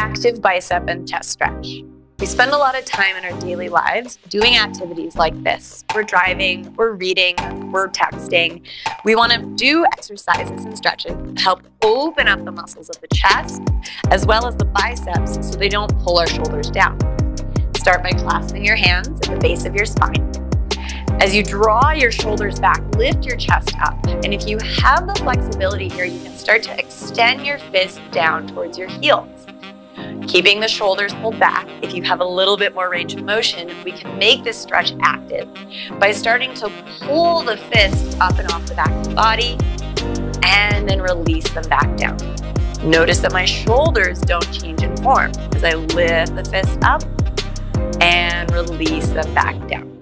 active bicep and chest stretch. We spend a lot of time in our daily lives doing activities like this. We're driving, we're reading, we're texting. We want to do exercises and stretches to help open up the muscles of the chest as well as the biceps so they don't pull our shoulders down. Start by clasping your hands at the base of your spine. As you draw your shoulders back, lift your chest up. And if you have the flexibility here, you can start to extend your fist down towards your heels. Keeping the shoulders pulled back, if you have a little bit more range of motion, we can make this stretch active by starting to pull the fist up and off the back of the body and then release them back down. Notice that my shoulders don't change in form as I lift the fist up and release them back down.